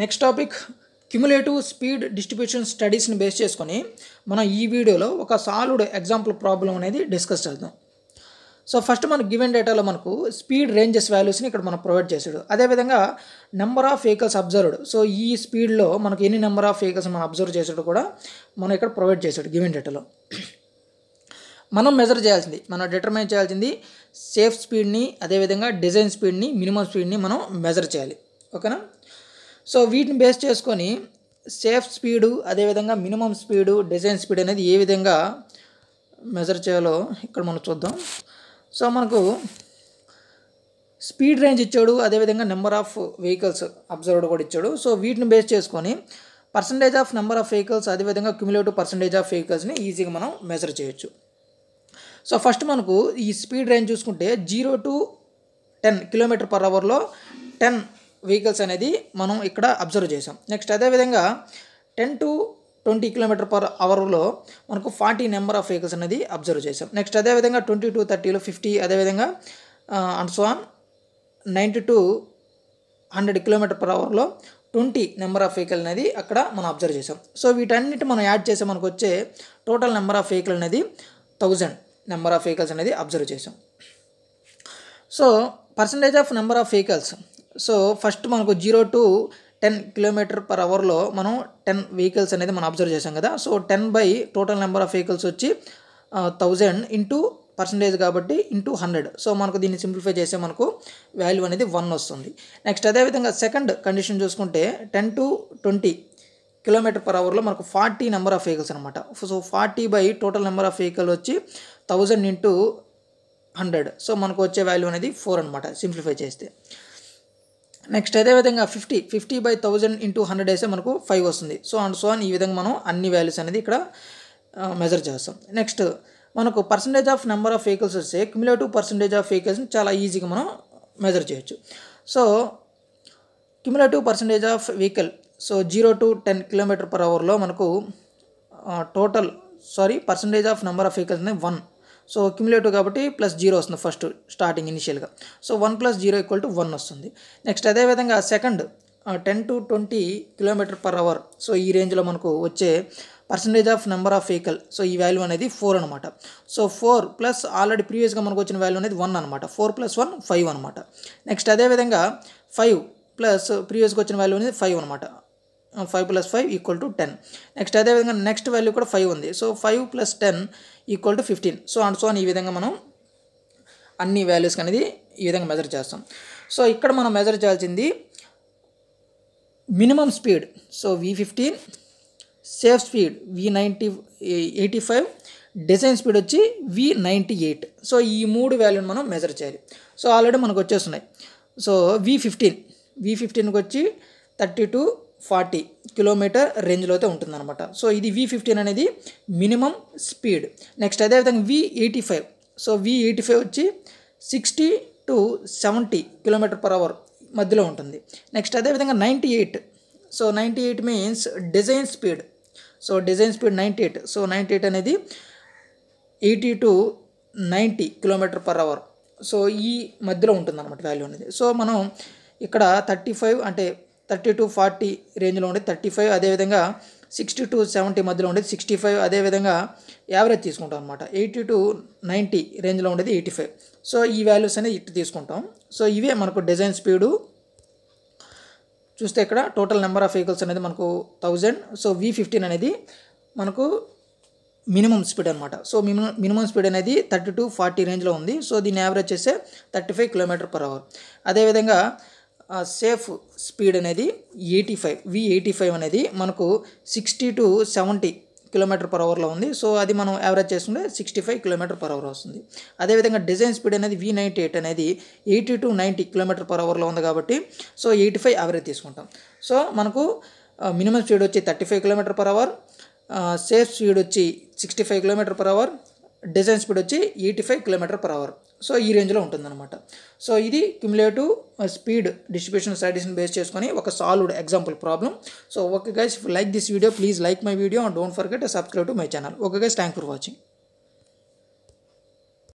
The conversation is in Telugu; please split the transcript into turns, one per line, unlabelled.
Next topic cumulative speed distribution స్టడీస్ని base చేసుకొని మనం ఈ వీడియోలో ఒక సాల్వ్డ్ ఎగ్జాంపుల్ ప్రాబ్లం అనేది డిస్కస్ చేద్దాం. సో ఫస్ట్ మనకు గివెన్ డేటాలో మనకు స్పీడ్ రేంజెస్ వాల్యూస్ని ఇక్కడ మనం ప్రొవైడ్ చేసాడు అదేవిధంగా number of vehicles observed so ఈ స్పీడ్లో మనకు ఎన్ని నెంబర్ ఆఫ్ వెహికల్స్ మనం అబ్జర్వ్ చేసాడు కూడా మనం ఇక్కడ ప్రొవైడ్ చేసాడు గివెన్ డేటాలో మనం మెజర్ చేయాల్సింది మనం డిటర్మైన్ చేయాల్సింది సేఫ్ స్పీడ్ని అదేవిధంగా డిజైన్ స్పీడ్ని మినిమం స్పీడ్ని మనం మెజర్ చేయాలి. ఓకేనా సో వీటిని బేస్ చేసుకొని సేఫ్ స్పీడు అదేవిధంగా మినిమం స్పీడు డిజైన్ స్పీడ్ అనేది ఏ విధంగా మెజర్ చేయాలో ఇక్కడ మనం చూద్దాం. సో మనకు స్పీడ్ రేంజ్ ఇచ్చాడు అదేవిధంగా నెంబర్ ఆఫ్ వెహికల్స్ అబ్జర్వ్డ్ కూడా ఇచ్చాడు. సో వీటిని బేస్ చేసుకొని percentage of number of vehicles అదేవిధంగా క్యుములేటివ్ పర్సంటేజ్ ఆఫ్ వెహికల్స్ని ఈజీగా మనం మెజర్ చేయొచ్చు. సో ఫస్ట్ మనకు ఈ స్పీడ్ రేంజ్ చూసుకుంటే zero to ten kilometer per అవర్లో టెన్ వెహికల్స్ అనేది మనం ఇక్కడ అబ్జర్వ్ చేసాం నెక్స్ట్ అదేవిధంగా ten to twenty kilometer per అవర్లో మనకు ఫార్టీ నెంబర్ ఆఫ్ వెహికల్స్ అనేది అబ్జర్వ్ చేసాం నెక్స్ట్ అదేవిధంగా ట్వంటీ టు థర్టీలో ఫిఫ్టీ అదేవిధంగా and ninety to hundred kilometer per అవర్లో ట్వంటీ నెంబర్ ఆఫ్ వెహికల్ అనేది అక్కడ మనం అబ్జర్వ్ చేసాం సో వీటన్నిటి మనం యాడ్ చేసే మనకు వచ్చే టోటల్ నెంబర్ ఆఫ్ వెహికల్ అనేది థౌజండ్ నెంబర్ ఆఫ్ వెహికల్స్ అనేది అబ్జర్వ్ చేసాం so percentage of number of vehicles so first మనకు zero to ten kilometer per అవర్లో మనం టెన్ వెహికల్స్ అనేది మనం అబ్జర్వ్ చేసాం కదా. So ten by total number of vehicles వచ్చి థౌజండ్ ఇంటూ పర్సంటేజ్ కాబట్టి ఇంటూ హండ్రెడ్. సో మనకు దీన్ని సింప్లిఫై చేస్తే మనకు వాల్యూ అనేది వన్ వస్తుంది. నెక్స్ట్ అదేవిధంగా సెకండ్ కండిషన్ చూసుకుంటే ten to twenty kilometer per అవర్లో మనకు ఫార్టీ నెంబర్ ఆఫ్ వెహికల్స్ అనమాట so forty by total number of vehicle వచ్చి థౌజండ్ ఇంటూ హండ్రెడ్. సో మనకు వచ్చే వాల్యూ అనేది ఫోర్ అనమాట సింప్లిఫై చేస్తే. నెక్స్ట్ అదేవిధంగా fifty fifty by thousand into hundred వేస్తే మనకు ఫైవ్ వస్తుంది. సో అండ్ సో అని ఈ విధంగా మనం అన్ని వాల్యూస్ అనేది ఇక్కడ మెజర్ చేస్తాం. నెక్స్ట్ మనకు percentage of number of vehicles వస్తే క్యుములేటివ్ పర్సంటేజ్ ఆఫ్ వెహికల్స్ని చాలా ఈజీగా మనం మెజర్ చేయొచ్చు. So cumulative percentage of vehicle so zero to ten kilometer per అవర్లో మనకు total sorry percentage of number of vehicles one so cumulative కాబట్టి ప్లస్ జీరో వస్తుంది ఫస్ట్ స్టార్టింగ్ ఇనిషియల్గా so one plus zero equal to one వస్తుంది. నెక్స్ట్ అదేవిధంగా second ten to twenty kilometer per hour so ఈ రేంజ్లో మనకు వచ్చే percentage of number of vehicle so ఈ వాల్యూ అనేది ఫోర్ అనమాట సో ఫోర్ ప్లస్ ఆల్రెడీ ప్రీవియస్గా మనకు వచ్చిన వాల్యూ అనేది వన్ అనమాట ఫోర్ ప్లస్ వన్ ఫైవ్ అనమాట నెక్స్ట్ అదేవిధంగా ఫైవ్ ప్లస్ ప్రీవియస్గా వచ్చిన వాల్యూ అనేది ఫైవ్ అనమాట five plus five equal to ten next అదేవిధంగా నెక్స్ట్ వాల్యూ కూడా ఫైవ్ ఉంది. So five plus ten equal to fifteen so and so అని ఈ విధంగా మనం అన్ని వాల్యూస్ అనేది ఈ విధంగా మెజర్ చేస్తాం. సో ఇక్కడ మనం మెజర్ చేయాల్సింది minimum speed so V fifteen safe speed V ninety eighty five design speed వచ్చి వి నైంటీ ఎయిట్ సో ఈ మూడు వాల్యూని మనం మెజర్ చేయాలి. సో ఆల్రెడీ మనకు వచ్చేస్తున్నాయి. సో వి ఫిఫ్టీన్ వి ఫిఫ్టీన్కి వచ్చి థర్టీ టూ ఫార్టీ కిలోమీటర్ రేంజ్లో అయితే ఉంటుందన్నమాట. సో ఇది వి ఫిఫ్టీన్ అనేది మినిమం స్పీడ్. నెక్స్ట్ అదేవిధంగా V eighty five so V eighty five వచ్చి sixty to seventy kilometer per hour మధ్యలో ఉంటుంది. నెక్స్ట్ అదేవిధంగా ninety eight so ninety eight means design speed so design speed ninety eight so ninety eight అనేది eighty to ninety kilometer per hour so ఈ మధ్యలో ఉంటుందన్నమాట వాల్యూ అనేది. సో మనం ఇక్కడ థర్టీ ఫైవ్ అంటే థర్టీ టు ఫార్టీ రేంజ్లో ఉండేది థర్టీ ఫైవ్ అదేవిధంగా సిక్స్టీ టు సెవెంటీ మధ్యలో ఉండేది సిక్స్టీ ఫైవ్ అదేవిధంగా యావరేజ్ తీసుకుంటాం అనమాట ఎయిటీ టు నైంటీ రేంజ్లో ఉండేది ఎయిటీ ఫైవ్. సో ఈ వాల్యూస్ అనేది ఇటు తీసుకుంటాం. సో ఇవే మనకు డిజైన్ స్పీడు. చూస్తే ఇక్కడ టోటల్ నెంబర్ ఆఫ్ వెహికల్స్ అనేది మనకు థౌజండ్. సో వి ఫిఫ్టీన్ అనేది మనకు మినిమం స్పీడ్ అనమాట సో మినిమం మినిమం స్పీడ్ అనేది థర్టీ టు ఫార్టీ రేంజ్లో ఉంది. సో దీన్ని యావరేజ్ చేస్తే thirty five kilometer per hour. అదేవిధంగా సేఫ్ స్పీడ్ అనేది eighty five V eighty five అనేది మనకు sixty to seventy kilometer per అవర్లో ఉంది. సో అది మనం యావరేజ్ చేసుకుంటే sixty five kilometer per hour వస్తుంది. అదేవిధంగా డిజైన్ స్పీడ్ అనేది వి నైంటీ ఎయిట్ అనేది eighty to ninety kilometer per అవర్లో ఉంది కాబట్టి సో ఎయిటీ ఫైవ్ యావరేజ్ తీసుకుంటాం. సో మనకు మినిమం స్పీడ్ వచ్చి thirty five kilometer per hour safe speed వచ్చి sixty five kilometer per hour design speed వచ్చి eighty five kilometer per hour so ఈ రేంజ్లో ఉంటుందన్నమాట. సో ఇది క్యుములేటివ్ స్పీడ్ డిస్ట్రిబ్యూషన్ స్టడీస్ని బేస్ చేసుకొని ఒక solved example problem so okay guys like this video please like my video and don't forget subscribe to my channel okay guys thank for watching